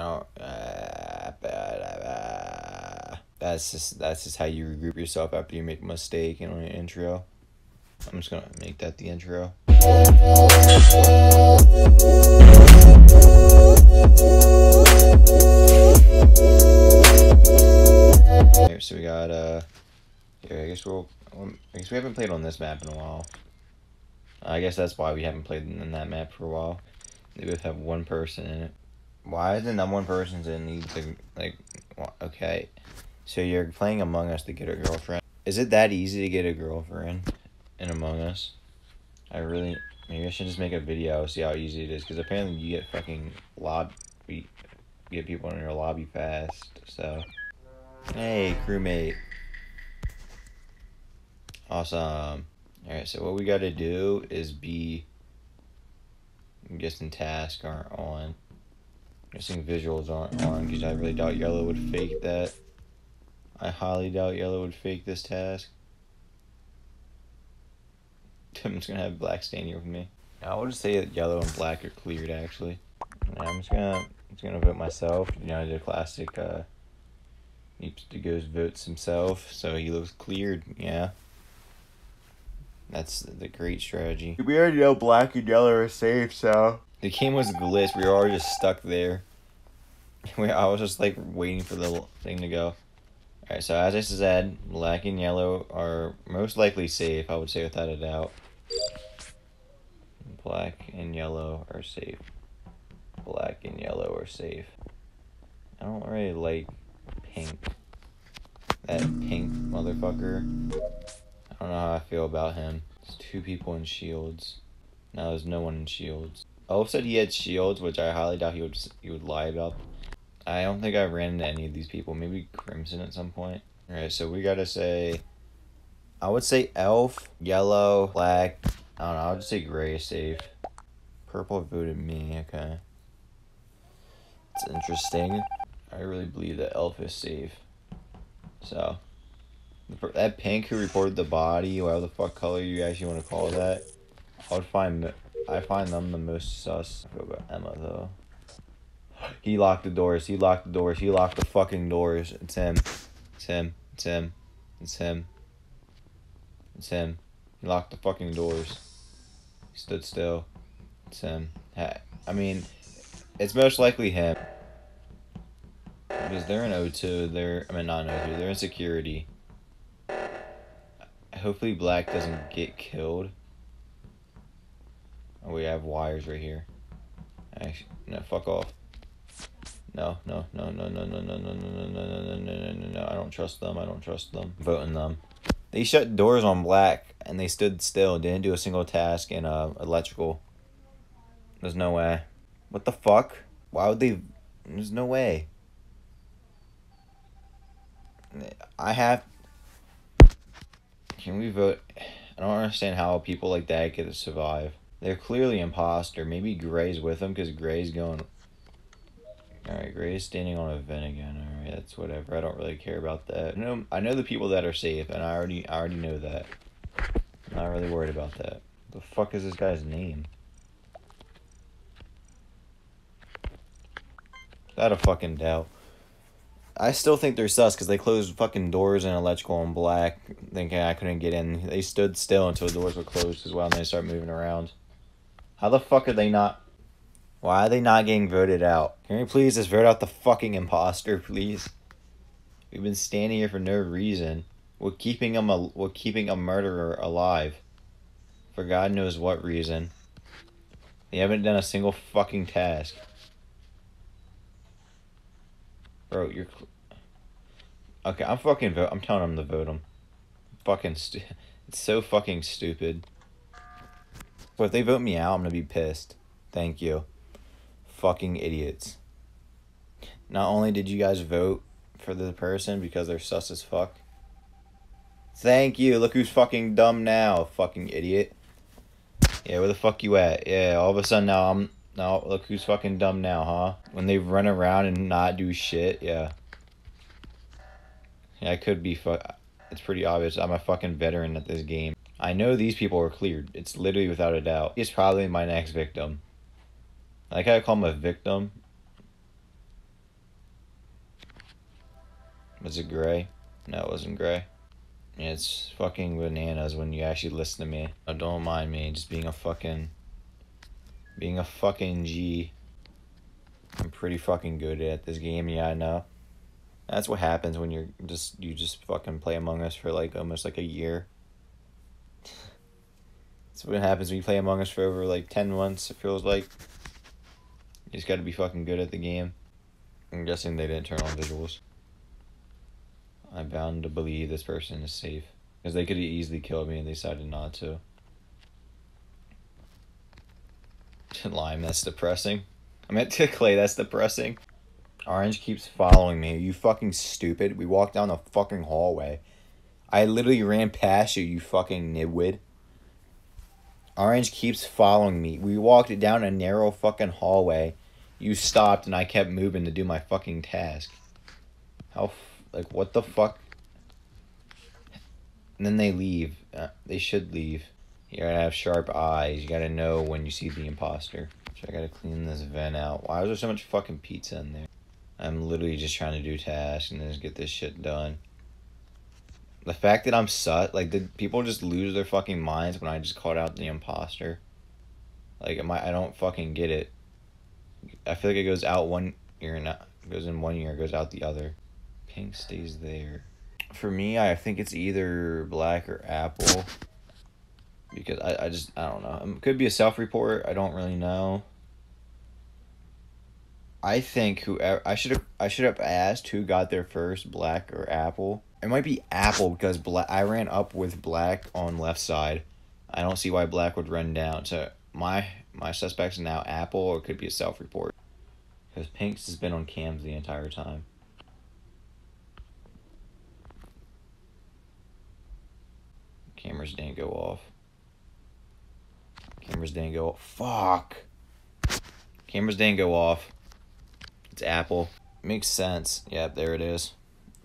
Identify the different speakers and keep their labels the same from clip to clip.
Speaker 1: I don't. Uh, that's just that's just how you regroup yourself after you make a mistake in an intro. I'm just gonna make that the intro. Here, so we got uh, here I guess we'll. I guess we haven't played on this map in a while. I guess that's why we haven't played in that map for a while. They both have one person in it. Why is the number one person's in need to like? Okay, so you're playing Among Us to get a girlfriend. Is it that easy to get a girlfriend in Among Us? I really maybe I should just make a video see how easy it is because apparently you get fucking lobby, get people in your lobby fast. So, hey crewmate, awesome. All right, so what we got to do is be. I'm guessing tasks aren't on. I'm guessing visuals aren't on because I really doubt yellow would fake that. I highly doubt yellow would fake this task. I'm just gonna have black standing over me. I will just say that yellow and black are cleared actually. I'm just gonna I'm just gonna vote myself. You know, the classic uh Meepster Ghost votes himself, so he looks cleared, yeah. That's the great strategy.
Speaker 2: We already know black and yellow are safe, so.
Speaker 1: The game was glitched. We were already just stuck there. I was just like waiting for the thing to go. Alright, so as I said, black and yellow are most likely safe, I would say without a doubt. Black and yellow are safe. Black and yellow are safe. I don't really like pink. That pink motherfucker. Don't know how I feel about him. There's two people in shields. Now there's no one in shields. Elf said he had shields, which I highly doubt he would he would lie about. I don't think I ran into any of these people. Maybe Crimson at some point. Alright, so we gotta say I would say elf, yellow, black. I don't know, I'll just say gray safe. Purple voted me, okay. It's interesting. I really believe that elf is safe. So that pink who reported the body, whatever the fuck color you actually want to call that, I would find I find them the most sus. I about Emma though. He locked the doors. He locked the doors. He locked the fucking doors. It's him. It's him. It's him. It's him. It's him. He locked the fucking doors. He stood still. It's him. I mean, it's most likely him. Because they're in O2. They're, I mean, not in O2. They're in security. Hopefully Black doesn't get killed. Oh, we have wires right here. Actually, no, fuck off. No, no, no, no, no, no, no, no, no, no, no, no, no, no, no, no. I don't trust them. I don't trust them. Voting them. They shut doors on black and they stood still. Didn't do a single task in uh, electrical. There's no way. What the fuck? Why would they? There's no way. I have. Can we vote? I don't understand how people like that get to survive. They're clearly imposter. Maybe Gray's with them because Gray's going. Alright, Gray's standing on a vent again. Alright, that's whatever. I don't really care about that. No, I know the people that are safe, and I already, I already know that. I'm not really worried about that. The fuck is this guy's name? Without a fucking doubt. I still think they're sus because they closed fucking doors in electrical and black, thinking I couldn't get in. They stood still until the doors were closed as well, and they start moving around. How the fuck are they not? Why are they not getting voted out? Can we please just vote out the fucking imposter, please? We've been standing here for no reason. We're keeping him a we're keeping a murderer alive. For God knows what reason. They haven't done a single fucking task. Bro, you're. Okay, I'm fucking vote. I'm telling them to vote him. Fucking stu- It's so fucking stupid. But if they vote me out, I'm gonna be pissed. Thank you. Fucking idiots. Not only did you guys vote for the person because they're sus as fuck. Thank you. Look who's fucking dumb now, fucking idiot. Yeah, where the fuck you at? Yeah, all of a sudden now I'm now look who's fucking dumb now, huh? When they run around and not do shit, yeah. Yeah, I could be fuck. It's pretty obvious. I'm a fucking veteran at this game. I know these people are cleared. It's literally without a doubt. He's probably my next victim. Like I call him a victim. Was it gray? No, it wasn't gray. It's fucking bananas when you actually listen to me. Oh, don't mind me, just being a fucking. Being a fucking G. I'm pretty fucking good at this game, yeah, I know. That's what happens when you're just you just fucking play Among Us for like almost like a year. That's what happens when you play Among Us for over like ten months. It feels like you just got to be fucking good at the game. I'm guessing they didn't turn on visuals. I'm bound to believe this person is safe because they could have easily killed me and they decided not to. Lime, that's depressing. I meant to Clay, that's depressing. Orange keeps following me. Are you fucking stupid? We walked down the fucking hallway. I literally ran past you, you fucking nibwit. Orange keeps following me. We walked down a narrow fucking hallway. You stopped and I kept moving to do my fucking task. How, like, what the fuck? And then they leave. Uh, they should leave. You gotta have sharp eyes. You gotta know when you see the imposter. So I gotta clean this vent out. Why is there so much fucking pizza in there? I'm literally just trying to do tasks and just get this shit done. The fact that I'm sut, like, did people just lose their fucking minds when I just called out the imposter? Like, am I? I don't fucking get it. I feel like it goes out one ear and goes in one ear, goes out the other. Pink stays there. For me, I think it's either black or apple. Because I, I just I don't know. It could be a self report. I don't really know. I think whoever I should have I should have asked who got there first, black or apple. It might be apple because black. I ran up with black on left side. I don't see why black would run down. So my my suspect's now apple, or it could be a self report. Because Pinks has been on cams the entire time. Cameras didn't go off. Cameras didn't go off. Fuck. Cameras didn't go off. It's Apple. Makes sense. Yep, there it is.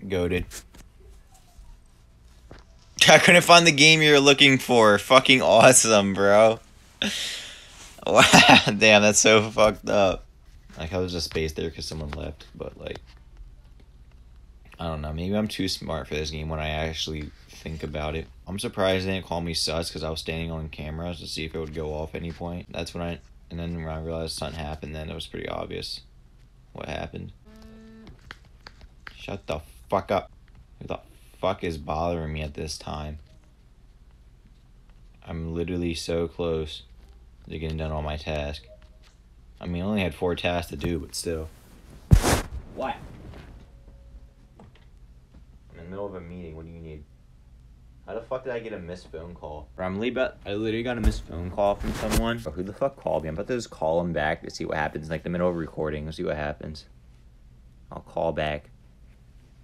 Speaker 1: Goaded. I couldn't find the game you were looking for. Fucking awesome, bro. Wow, damn, that's so fucked up. Like, I was just space there because someone left, but like, I don't know. Maybe I'm too smart for this game when I actually think about it. I'm surprised they didn't call me sus because I was standing on cameras to see if it would go off any point. That's when I, and then when I realized something happened, then it was pretty obvious what happened. Shut the fuck up. Who the fuck is bothering me at this time? I'm literally so close to getting done all my task. I mean, I only had four tasks to do, but still. What? I'm in the middle of a meeting. What do you need? How the fuck did I get a missed phone call? Bro, I'm literally, I literally got a missed phone call from someone. Bro, who the fuck called me? I'm about to just call him back to see what happens. Like the middle of recording, see what happens. I'll call back.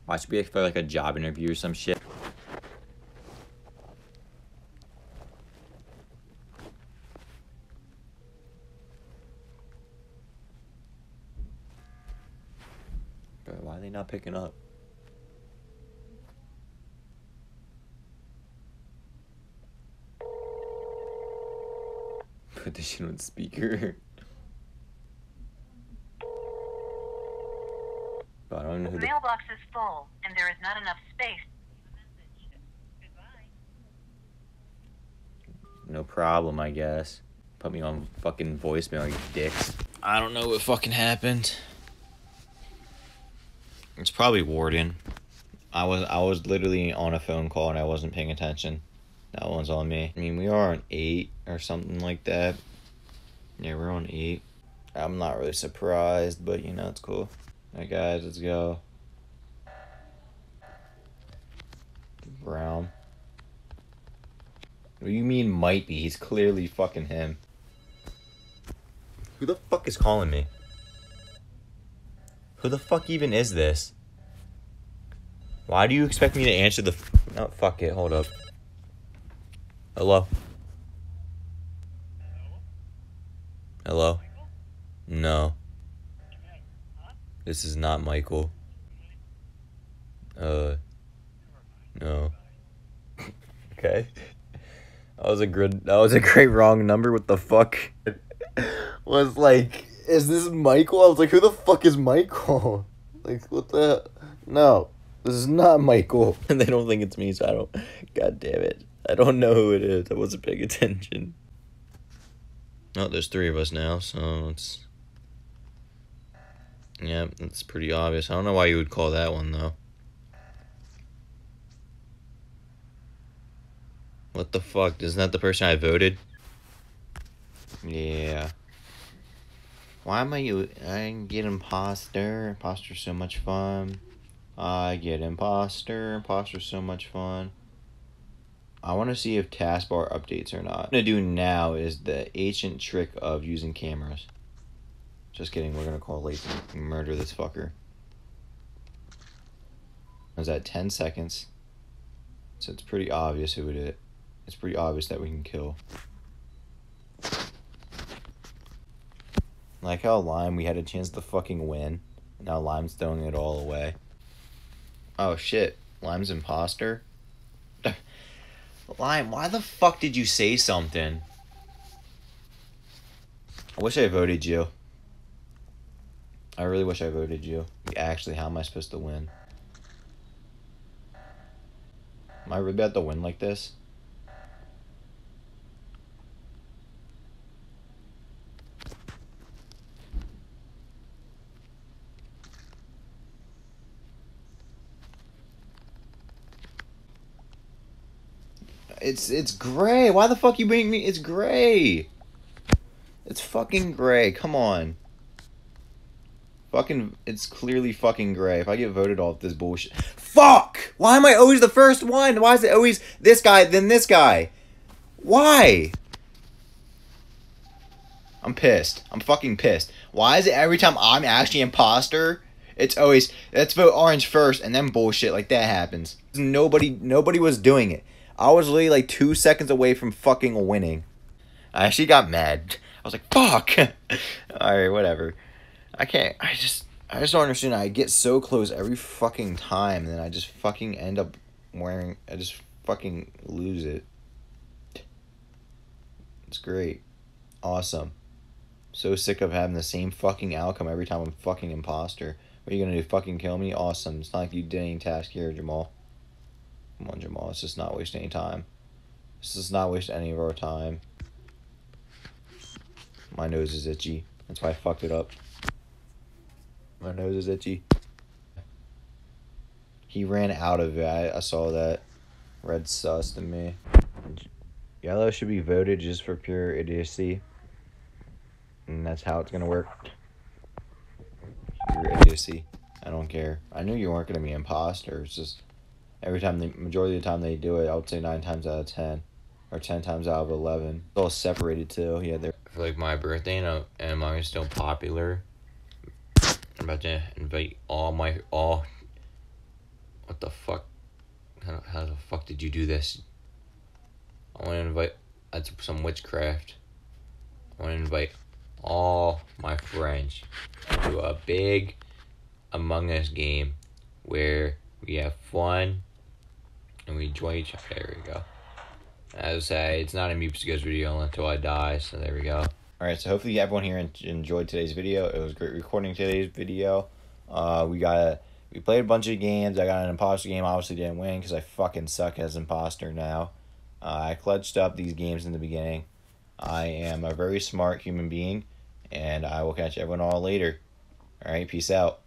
Speaker 1: Watch me for like a job interview or some shit. Bro, why are they not picking up? Put this shit on speaker. But I don't know who
Speaker 3: The
Speaker 1: the
Speaker 3: mailbox is full, and there is not enough space.
Speaker 1: No problem, I guess. Put me on fucking voicemail, you dicks. I don't know what fucking happened. It's probably Warden. I was I was literally on a phone call and I wasn't paying attention. That one's on me. I mean, we are on eight or something like that. Yeah, we're on eight. I'm not really surprised, but you know it's cool. Alright, guys, let's go. Brown. What do you mean might be? He's clearly fucking him. Who the fuck is calling me? Who the fuck even is this? Why do you expect me to answer the? No, fuck it. Hold up. Hello. Hello. No. This is not Michael. Uh. No. okay. That was a good. That was a great wrong number. What the fuck? was like, is this Michael? I was like, who the fuck is Michael? Like, what the? No. This is not Michael. And they don't think it's me, so I don't. God damn it. I don't know who it is. I wasn't paying attention. Oh, there's three of us now, so it's. Yeah, it's pretty obvious. I don't know why you would call that one, though. What the fuck? Isn't that the person I voted? Yeah. Why am I? you? I get imposter. Imposter so much fun. I get imposter. Imposter so much fun. I want to see if taskbar updates or not. What I'm going to do now is the ancient trick of using cameras. Just kidding. We're going to call Lathan and murder this fucker. Was at 10 seconds. So it's pretty obvious who it is. It's pretty obvious that we can kill. Like how Lime, we had a chance to fucking win. Now Lime's throwing it all away. Oh shit, Lime's imposter? Lime, why the fuck did you say something? I wish I voted you. I really wish I voted you. Actually, how am I supposed to win? Am I really about to win like this? It's it's gray. Why the fuck you bring me? It's gray. It's fucking gray. Come on. Fucking, it's clearly fucking gray. If I get voted off this bullshit. Fuck! Why am I always the first one? Why is it always this guy, then this guy? Why? I'm pissed. I'm fucking pissed. Why is it every time I'm actually imposter, it's always let's vote orange first and then bullshit like that happens. Nobody nobody was doing it. I was literally like two seconds away from fucking winning. I actually got mad. I was like, fuck. Alright, whatever. I can't I just I just don't understand. I get so close every fucking time and then I just fucking end up wearing I just fucking lose it. It's great. Awesome. So sick of having the same fucking outcome every time I'm fucking imposter. What are you gonna do? Fucking kill me? Awesome. It's not like you did any task here, Jamal. Come on, Jamal. Let's just not waste any time. Let's just not waste any of our time. My nose is itchy. That's why I fucked it up. My nose is itchy. He ran out of it. I, I saw that. Red sus to me. Yellow should be voted just for pure idiocy. And that's how it's gonna work. Pure idiocy. I don't care. I knew you weren't gonna be imposters. Just every time the majority of the time they do it, I would say nine times out of ten, or ten times out of eleven. It's all separated too. Yeah, they're for like my birthday and uh, and I'm still popular. I'm about to invite all my all. What the fuck? How, how the fuck did you do this? I want to invite. That's some witchcraft. I want to invite all my friends to a big Among Us game where we have fun There we go. As I say, it's not a Meepster Ghost video until I die, so there we go. Alright, so hopefully everyone here enjoyed today's video. It was great recording today's video. Uh, we got a, we played a bunch of games. I got an imposter game. Obviously didn't win because I fucking suck as imposter now. Uh, I clutched up these games in the beginning. I am a very smart human being, and I will catch everyone all later. Alright, peace out.